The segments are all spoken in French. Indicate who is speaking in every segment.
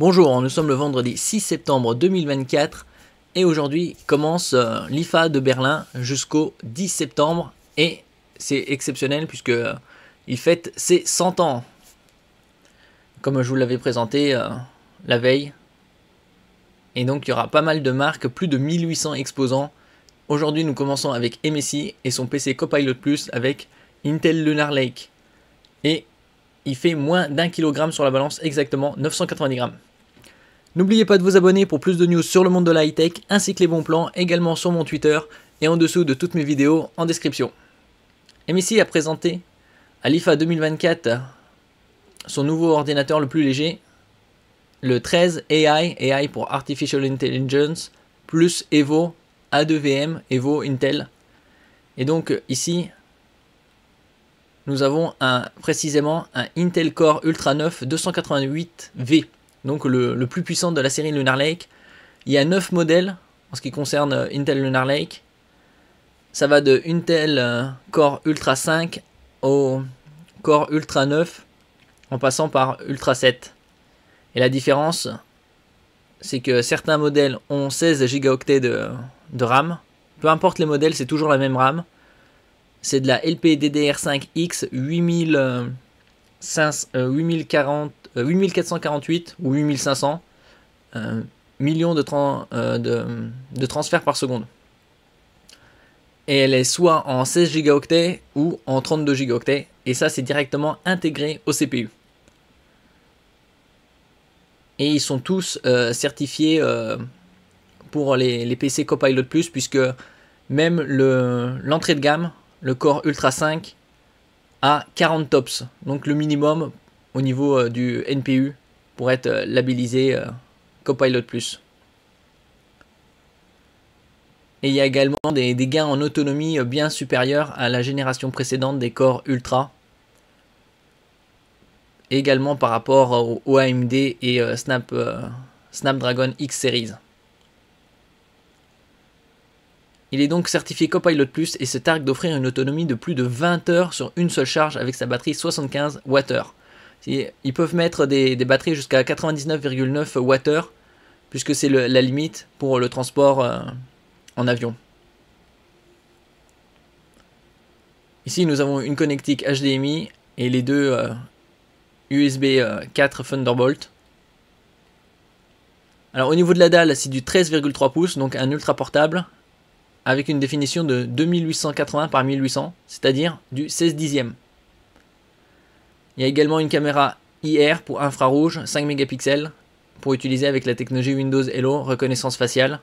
Speaker 1: Bonjour, nous sommes le vendredi 6 septembre 2024 et aujourd'hui commence euh, l'IFA de Berlin jusqu'au 10 septembre et c'est exceptionnel puisque euh, il fête ses 100 ans. Comme je vous l'avais présenté euh, la veille. Et donc il y aura pas mal de marques, plus de 1800 exposants. Aujourd'hui nous commençons avec MSI et son PC Copilot Plus avec Intel Lunar Lake. Et il fait moins d'un kilogramme sur la balance, exactement 990 grammes. N'oubliez pas de vous abonner pour plus de news sur le monde de la high-tech ainsi que les bons plans également sur mon Twitter et en dessous de toutes mes vidéos en description. MSI a présenté à l'IFA 2024 son nouveau ordinateur le plus léger, le 13 AI, AI pour Artificial Intelligence, plus Evo A2VM, Evo Intel. Et donc ici, nous avons un, précisément un Intel Core Ultra 9 288V donc le, plus puissant de la série Lunar Lake. Il y a 9 modèles en ce qui concerne euh, Intel Lunar Lake. Ça va de Intel euh, Core Ultra 5 au Core Ultra 9 en passant par Ultra 7. Et la différence, c'est que certains modèles ont 16 Go de, de RAM. Peu importe les modèles, c'est toujours la même RAM. C'est de la LPDDR5X 8000, 8040 8448 euh, ou 8500 euh, millions euh, de, de, transferts par seconde. Et elle est soit en 16 gigaoctets ou en 32 gigaoctets. Et ça, c'est directement intégré au CPU. Et ils sont tous certifiés pour les, les, PC Copilot Plus, puisque même l'entrée de gamme, le Core Ultra 5, a 40 tops. Donc le minimum au niveau euh, du NPU pour être euh, labellisé euh, Copilot Plus. Et il y a également des, gains en autonomie bien supérieurs à la génération précédente des corps Ultra. Également par rapport au, AMD et Snap, Snapdragon X Series. Il est donc certifié Copilot Plus et se targue d'offrir une autonomie de plus de 20 heures sur une seule charge avec sa batterie 75 Wh. Ils peuvent mettre des, batteries jusqu'à 99,9 Wh, puisque c'est la limite pour le transport euh, en avion. Ici, nous avons une connectique HDMI et les deux USB euh, 4 euh, Thunderbolt. Alors au niveau de la dalle, c'est du 13,3 pouces, donc un ultra portable, avec une définition de 2880 par 1800, c'est-à-dire du 16 dixième. Il y a également une caméra IR pour infrarouge 5 mégapixels pour utiliser avec la technologie Windows Hello reconnaissance faciale.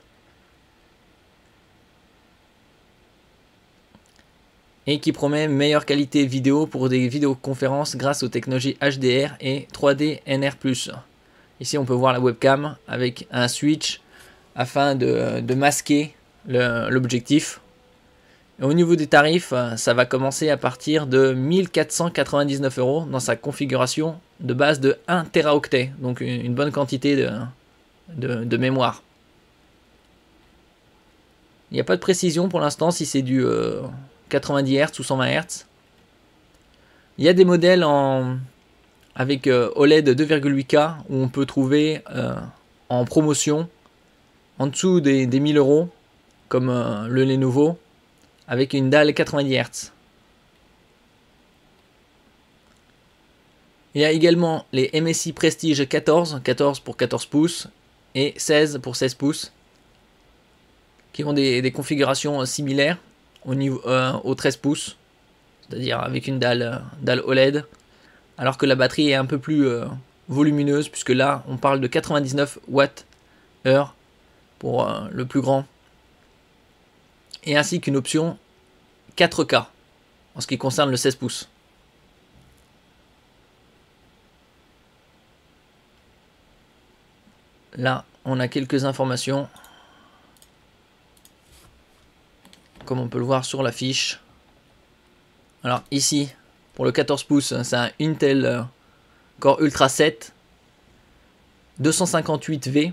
Speaker 1: Et qui promet meilleure qualité vidéo pour des vidéoconférences grâce aux technologies HDR et 3D NR+. Ici on peut voir la webcam avec un switch afin de, masquer l'objectif au niveau des tarifs, euh, ça va commencer à partir de 1499 euros dans sa configuration de base de 1 Teraoctet, donc une bonne quantité de, mémoire. Il n'y a pas de précision pour l'instant si c'est du 90 euh, Hz ou 120 Hz. Il y a des modèles en, avec euh, OLED 2,8K où on peut trouver en promotion en dessous des, des 1000 euros comme le Lenovo avec une dalle 90 Hz. Il y a également les MSI Prestige 14, 14 pour 14 pouces et 16 pour 16 pouces, qui ont des, configurations similaires au, niveau, euh, 13 pouces, c'est-à-dire avec une dalle, dalle OLED, alors que la batterie est un peu plus euh, volumineuse, puisque là on parle de 99 watts heure pour euh, le plus grand et ainsi qu'une option 4K en ce qui concerne le 16 pouces. Là, on a quelques informations. Comme on peut le voir sur la fiche. Alors ici, pour le 14 pouces, c'est un Intel euh, Core Ultra 7 258V.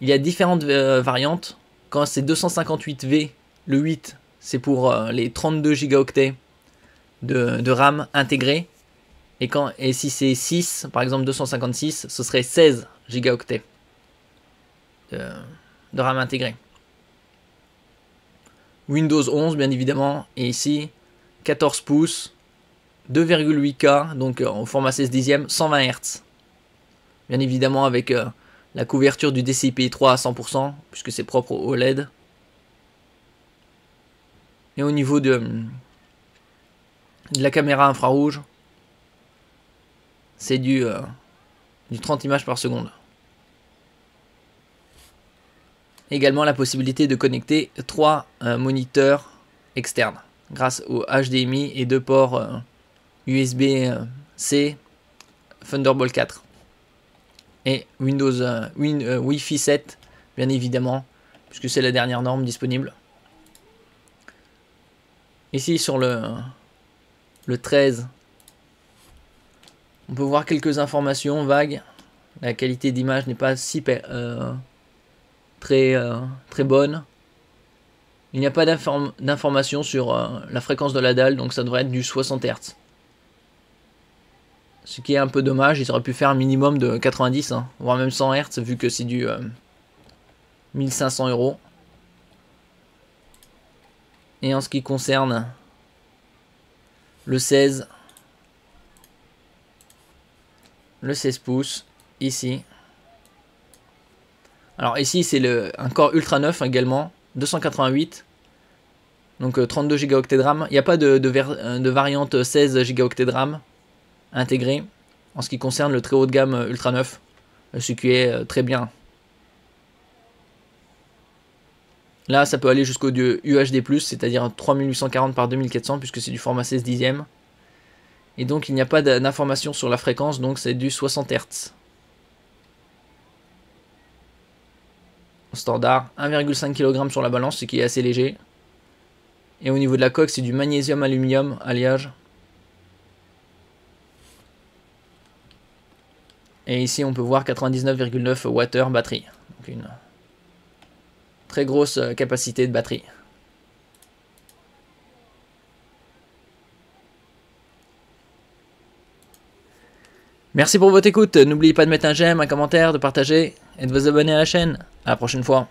Speaker 1: Il y a différentes euh, variantes. Quand c'est 258V, le 8, c'est pour euh, les 32 gigaoctets de, RAM intégrés. Et, quand, et si c'est 6, par exemple 256, ce serait 16 gigaoctets de, RAM intégré. Windows 11 bien évidemment, et ici 14 pouces, 2,8K, donc en format 16 dixième, 120 Hz. Bien évidemment avec la couverture du DCI 3 à 100%, puisque c'est propre au OLED. Et au niveau de, la caméra infrarouge, c'est du, euh, du 30 images par seconde. Également la possibilité de connecter trois euh, moniteurs externes grâce au HDMI et deux ports USB-C euh, Thunderbolt 4 et Windows Wi-Fi 7 bien évidemment puisque c'est la dernière norme disponible. Ici sur le, le 13, on peut voir quelques informations vagues. La qualité d'image n'est pas si euh, très, euh, très bonne. Il n'y a pas d'informations sur euh, la fréquence de la dalle, donc ça devrait être du 60 Hz. Ce qui est un peu dommage, ils auraient pu faire un minimum de 90, hein, voire même 100 Hz, vu que c'est du 1500 euros. Et en ce qui concerne le 16, le 16 pouces, ici. Alors ici c'est un corps ultra neuf également, 288, donc 32 euh, Go de RAM. Il n'y a pas de, euh, de, variante 16 Go de RAM intégrée en ce qui concerne le très haut de gamme euh, ultra neuf, ce qui est très bien. Là, ça peut aller jusqu'au UHD+, c'est-à-dire 3840 par 2400, puisque c'est du format 16 dixième. Et donc, il n'y a pas d'information sur la fréquence, donc c'est du 60 Hz. Standard, 1,5 kg sur la balance, ce qui est assez léger. Et au niveau de la coque, c'est du magnésium-aluminium alliage. Et ici, on peut voir 99,9 Wh batterie. Donc une très grosse euh, capacité de batterie. Merci pour votre écoute. N'oubliez pas de mettre un j'aime, un commentaire, de partager et de vous abonner à la chaîne. À la prochaine fois.